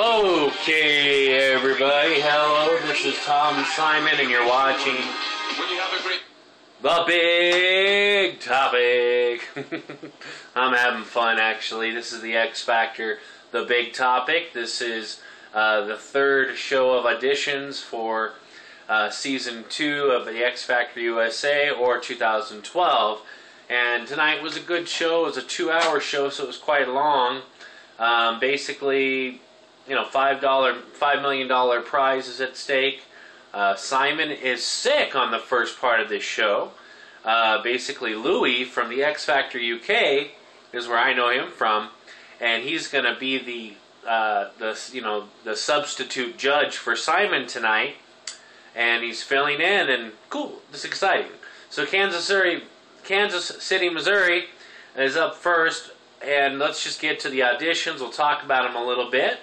Okay, everybody. Hello, this is Tom Simon, and you're watching When you have a great The Big Topic. I'm having fun, actually. This is the X Factor, The Big Topic. This is uh, the third show of auditions for uh, season two of the X Factor USA or 2012. And tonight was a good show. It was a two hour show, so it was quite long. Um, basically, you know, five dollar, five million dollar prize is at stake. Uh, Simon is sick on the first part of this show. Uh, basically, Louis from the X Factor UK is where I know him from, and he's going to be the uh, the you know the substitute judge for Simon tonight, and he's filling in, and cool, this is exciting. So Kansas City, Kansas City, Missouri, is up first, and let's just get to the auditions. We'll talk about them a little bit.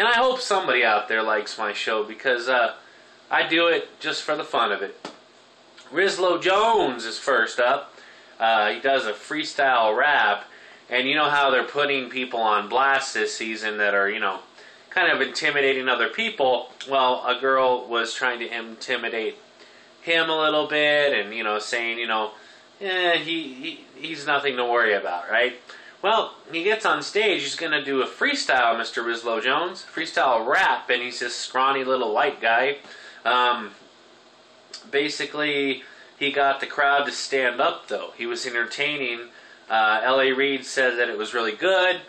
And I hope somebody out there likes my show because uh, I do it just for the fun of it. Rizlo Jones is first up. Uh, he does a freestyle rap, and you know how they're putting people on blast this season that are, you know, kind of intimidating other people. Well, a girl was trying to intimidate him a little bit, and you know, saying, you know, eh, he, he he's nothing to worry about, right? Well, he gets on stage. He's going to do a freestyle, Mr. Rizlo Jones, freestyle rap, and he's this scrawny little white guy. Um, basically, he got the crowd to stand up, though. He was entertaining. Uh, L.A. Reid said that it was really good,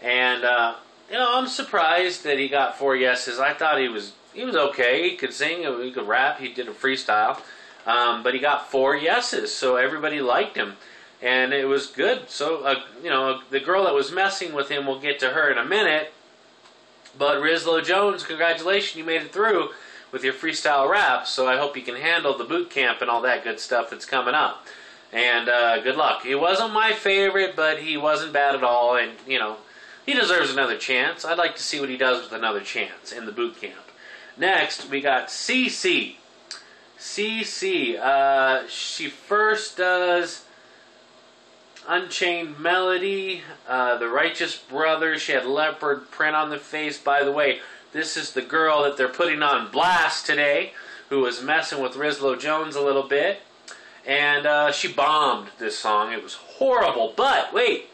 and uh, you know, I'm surprised that he got four yeses. I thought he was he was okay. He could sing, he could rap. He did a freestyle, um, but he got four yeses, so everybody liked him and it was good. So, uh, you know, the girl that was messing with him, we'll get to her in a minute. But Rizlo Jones, congratulations, you made it through with your freestyle rap. So I hope you can handle the boot camp and all that good stuff that's coming up. And uh, good luck. He wasn't my favorite, but he wasn't bad at all. And, you know, he deserves another chance. I'd like to see what he does with another chance in the boot camp. Next, we got CeCe. CeCe. Uh, she first does Unchained Melody, uh, The Righteous Brothers. She had leopard print on the face. By the way, this is the girl that they're putting on blast today, who was messing with Rizlo Jones a little bit. And uh, she bombed this song. It was horrible. But wait,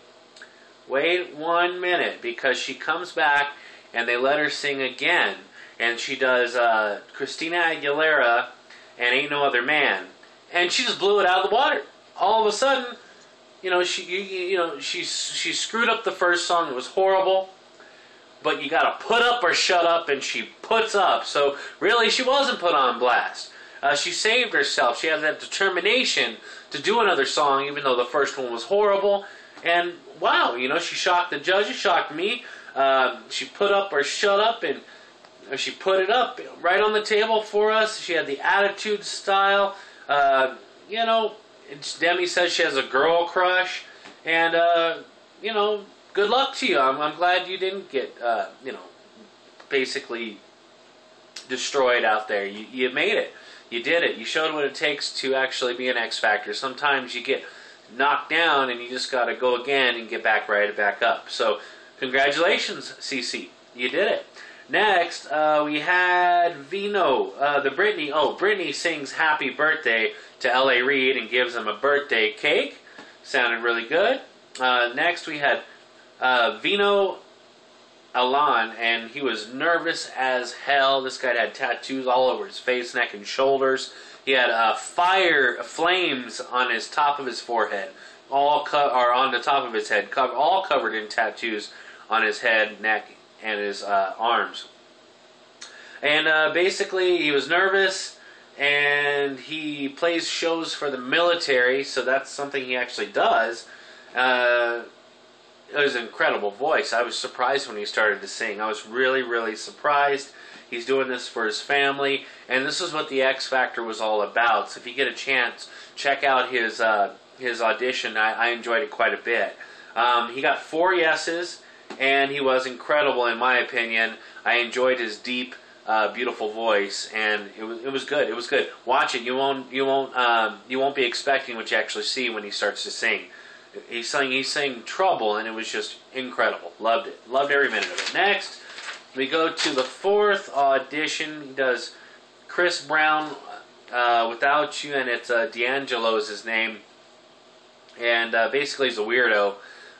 wait one minute, because she comes back and they let her sing again. And she does uh, Christina Aguilera and Ain't No Other Man. And she just blew it out of the water. All of a sudden, you know, she you, you know she she screwed up the first song. It was horrible. But you got to put up or shut up, and she puts up. So really, she wasn't put on blast. Uh, she saved herself. She had that determination to do another song, even though the first one was horrible. And wow, you know, she shocked the judges, shocked me. Uh, she put up or shut up, and she put it up right on the table for us. She had the attitude style. Uh, you know, Demi says she has a girl crush, and uh, you know, good luck to you. I'm, I'm glad you didn't get uh, you know, basically destroyed out there. You, you made it. You did it. You showed what it takes to actually be an X Factor. Sometimes you get knocked down and you just got to go again and get back right back up. So, congratulations, CeCe. You did it. Next, uh, we had Vino, uh, the Britney. Oh, Britney sings Happy Birthday to L.A. Reid and gives him a birthday cake. Sounded really good. Uh, next, we had uh, Vino Alan, and he was nervous as hell. This guy had tattoos all over his face, neck, and shoulders. He had uh, fire flames on his top of his forehead, all co- or on the top of his head, co- all covered in tattoos on his head, neck, and his uh, arms. And uh, basically, he was nervous, and he plays shows for the military, so that's something he actually does. Uh, it was an incredible voice. I was surprised when he started to sing. I was really, really surprised. He's doing this for his family, and this is what the X Factor was all about. So if you get a chance, check out his uh, his audition. I, I, enjoyed it quite a bit. Um, he got four yeses, and he was incredible in my opinion. I enjoyed his deep, uh, beautiful voice, and it was it was good. It was good. Watch it. You won't you won't um, you won't be expecting what you actually see when he starts to sing. He sang he sang Trouble, and it was just incredible. Loved it. Loved every minute of it. Next, We go to the fourth audition. He does Chris Brown uh, Without You, and it's uh, is his name. And uh, basically, he's a weirdo.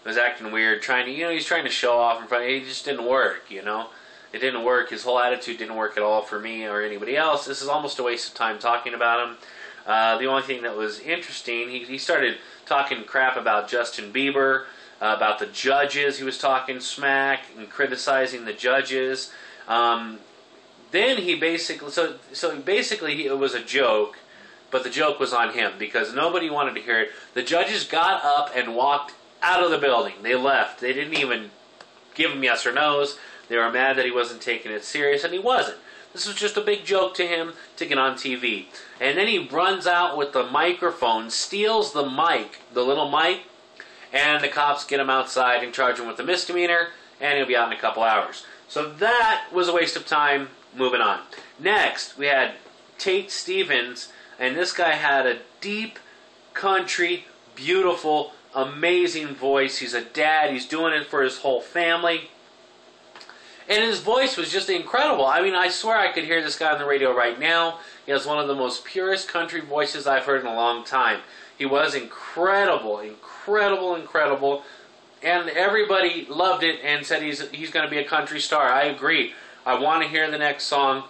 Was acting weird, trying to, you know, he's trying to show off in front. He just didn't work, you know. It didn't work. His whole attitude didn't work at all for me or anybody else. This is almost a waste of time talking about him. Uh, the only thing that was interesting, he, he started talking crap about Justin Bieber, uh, about the judges. He was talking smack and criticizing the judges. Um, then he basically, so so basically, it was a joke, but the joke was on him because nobody wanted to hear it. The judges got up and walked out of the building. They left. They didn't even give him yes or no's. They were mad that he wasn't taking it serious, and he wasn't. This was just a big joke to him to get on TV. And then he runs out with the microphone, steals the mic, the little mic, and the cops get him outside and charge him with a misdemeanor, and he'll be out in a couple hours. So that was a waste of time. Moving on. Next, we had Tate Stevens, and this guy had a deep country, beautiful, amazing voice. He's a dad. He's doing it for his whole family. And his voice was just incredible. I mean, I swear I could hear this guy on the radio right now. He has one of the most purest country voices I've heard in a long time. He was incredible, incredible, incredible. And everybody loved it and said he's, he's going to be a country star. I agree. I want to hear the next song.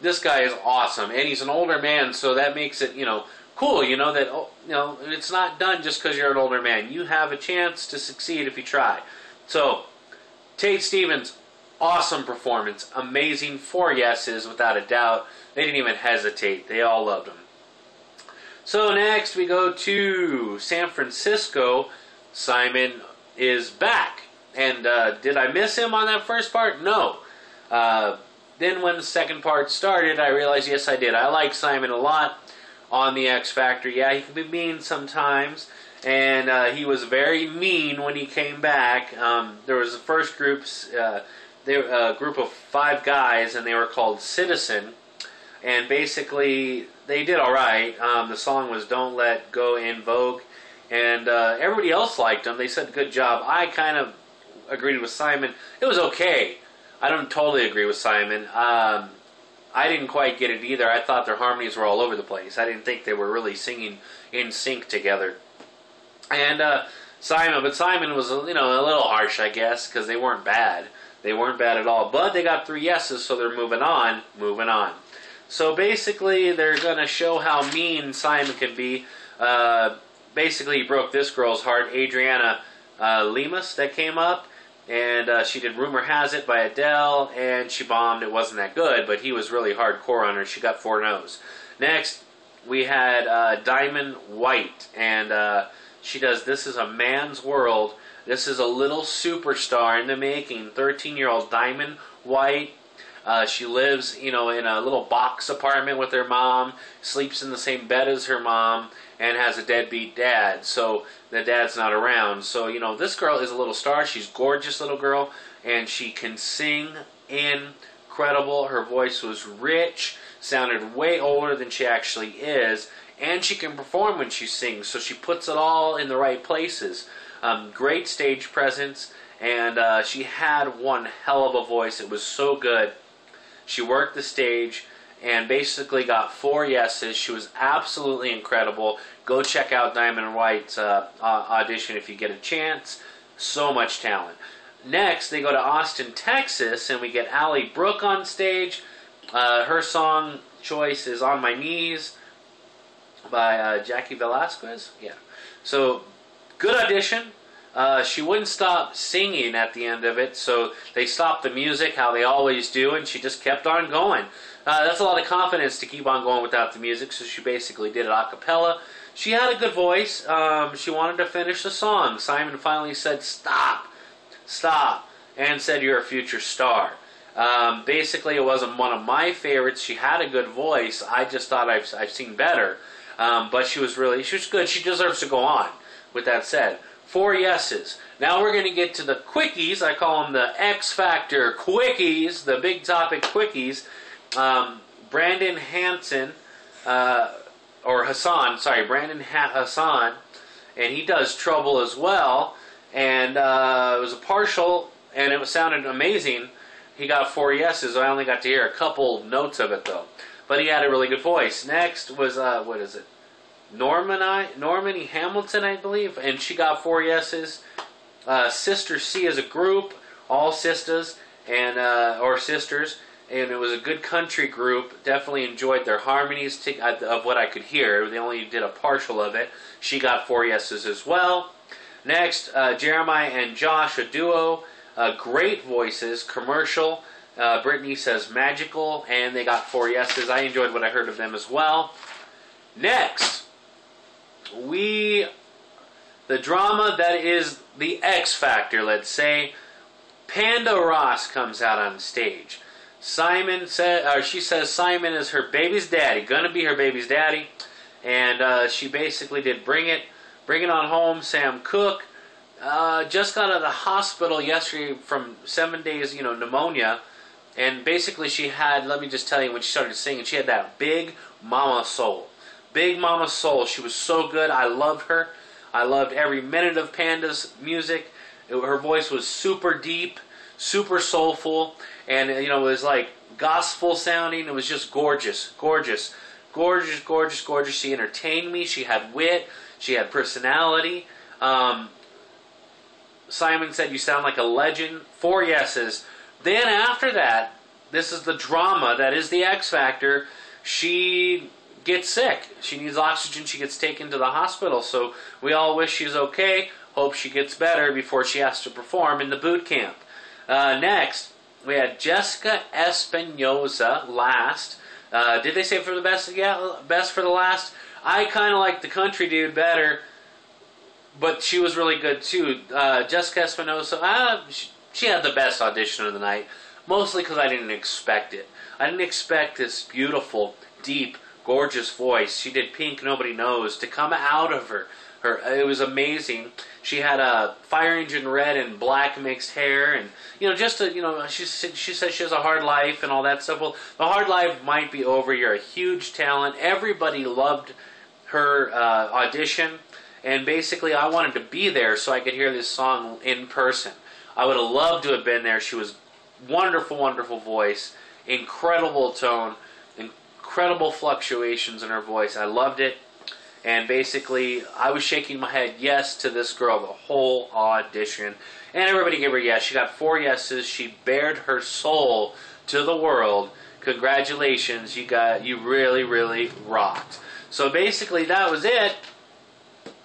This guy is awesome. And he's an older man, so that makes it, you know, cool, you know, that, oh, you know, it's not done just because you're an older man. You have a chance to succeed if you try. So, Tate Stevens, awesome performance, amazing, four yeses without a doubt. They didn't even hesitate. They all loved him. So next we go to San Francisco. Simon is back. And uh, did I miss him on that first part? No. Uh, then when the second part started, I realized, yes, I did. I like Simon a lot on the X Factor. Yeah, he can be mean sometimes. And uh, he was very mean when he came back. Um, there was the first groups... Uh, were a group of five guys, and they were called Citizen. And basically, they did all right. Um, the song was "Don't Let Go" En Vogue, and uh, everybody else liked them. They said, "Good job." I kind of agreed with Simon. It was okay. I don't totally agree with Simon. Um, I didn't quite get it either. I thought their harmonies were all over the place. I didn't think they were really singing in sync together. And uh, Simon, but Simon was you know a little harsh, I guess, because they weren't bad. They weren't bad at all. But they got three yeses, so they're moving on, moving on. So basically, they're going to show how mean Simon can be. Uh, basically, he broke this girl's heart, Adriana uh, Lemus, that came up. And uh, she did Rumor Has It by Adele, and she bombed. It wasn't that good, but he was really hardcore on her. She got four no's. Next, we had uh, Diamond White, and uh, she does This Is a Man's World this is a little superstar in the making. 13 year old Diamond White. Uh, she lives, you know, in a little box apartment with her mom, sleeps in the same bed as her mom, and has a deadbeat dad. So the dad's not around. So, you know, this girl is a little star. She's gorgeous little girl, and she can sing incredible. Her voice was rich, sounded way older than she actually is, and she can perform when she sings. So she puts it all in the right places. Um, great stage presence, and uh, she had one hell of a voice. It was so good. She worked the stage and basically got four yeses. She was absolutely incredible. Go check out Diamond White's uh, audition if you get a chance. So much talent. Next, they go to Austin, Texas, and we get Ally Brooke on stage. Uh, her song choice is On My Knees by uh, Jaci Velasquez. Yeah. So Good audition. Uh, she wouldn't stop singing at the end of it, so they stopped the music, how they always do, and she just kept on going. Uh, that's a lot of confidence to keep on going without the music, so she basically did it a cappella. She had a good voice. Um, she wanted to finish the song. Simon finally said, Stop, stop, and said, You're a future star. Um, basically, it wasn't one of my favorites. She had a good voice. I just thought I've, I've seen better. Um, but she was really, she was good. She deserves to go on with that said. Four yeses. Now we're going to get to the quickies. I call them the X Factor quickies, the big topic quickies. Um, Brandon Hanson, uh, or Hassan, sorry, Brandon ha- Hassan, and he does Trouble as well. And uh, it was a partial, and it sounded amazing. he got four yeses. I only got to hear a couple notes of it though, but he had a really good voice. Next was uh, what is it? Norman I Normani Hamilton, I believe, and she got four yeses. Uh, Sister C is a group, all sisters and uh, or sisters, and it was a good country group. Definitely enjoyed their harmonies to, of what I could hear. They only did a partial of it. She got four yeses as well. Next, uh, Jeremiah and Josh, a duo, uh, great voices, commercial. Uh, Britney says magical, and they got four yeses. I enjoyed what I heard of them as well. Next, we the drama that is the X Factor, let's say. Panda Ross comes out on stage. Simon said, or she says Simon is her baby's daddy, gonna be her baby's daddy, and uh, she basically did bring it, bring it on home. Sam Cooke uh, just got out of the hospital yesterday from seven days, you know, pneumonia, and basically she had. Let me just tell you, when she started singing, she had that big mama soul, big mama soul. She was so good. I loved her. I loved every minute of Panda's music. It, her voice was super deep, super soulful, and you know it was like gospel sounding. It was just gorgeous, gorgeous, gorgeous, gorgeous, gorgeous. She entertained me. She had wit. She had personality. Um, Simon said, "You sound like a legend." Four yeses. Then after that, this is the drama that is the X Factor. She gets sick. She needs oxygen. She gets taken to the hospital. So we all wish she's okay. Hope she gets better before she has to perform in the boot camp. Uh, next, we had Jessica Espinosa last. Uh, did they say for the best? Yeah, best for the last. I kind of like the country dude better, but she was really good too. Uh, Jessica Espinosa, uh, she, she had the best audition of the night, mostly because I didn't expect it. I didn't expect this beautiful, deep, gorgeous voice. She did Pink Nobody Knows to come out of her. Her it was amazing. She had a fire engine red and black mixed hair, and you know, just to you know, she she says she has a hard life and all that stuff. Well, the hard life might be over. You're a huge talent. Everybody loved her uh, audition, and basically, I wanted to be there so I could hear this song in person. I would have loved to have been there. She was wonderful, wonderful voice, incredible tone incredible fluctuations in her voice. I loved it. And basically, I was shaking my head yes to this girl the whole audition. And everybody gave her yes. She got four yeses. She bared her soul to the world. Congratulations, you got you really, really rocked. So basically, that was it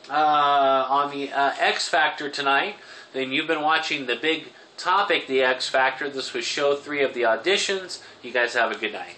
uh, on the uh, X Factor tonight. Then you've been watching the big topic, the X Factor. This was show three of the auditions. You guys have a good night.